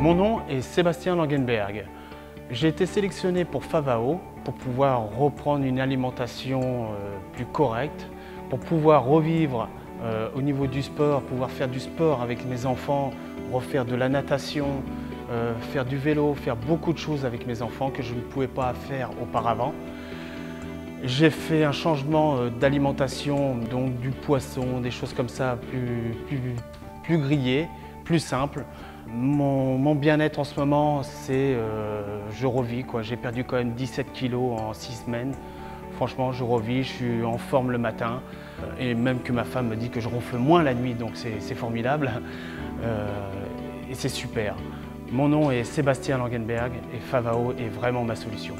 Mon nom est Sébastien Langenberg. J'ai été sélectionné pour Favao pour pouvoir reprendre une alimentation euh, plus correcte, pour pouvoir revivre euh, au niveau du sport, pouvoir faire du sport avec mes enfants, refaire de la natation, euh, faire du vélo, faire beaucoup de choses avec mes enfants que je ne pouvais pas faire auparavant. J'ai fait un changement d'alimentation, donc du poisson, des choses comme ça, plus, plus, plus grillées, plus simples. Mon, bien-être en ce moment, c'est euh, je revis. J'ai perdu quand même 17 kilos en 6 semaines. Franchement, je revis, je suis en forme le matin. Euh, et même que ma femme me dit que je ronfle moins la nuit, donc c'est formidable. Euh, et c'est super. Mon nom est Sébastien Langenberg et Favao est vraiment ma solution.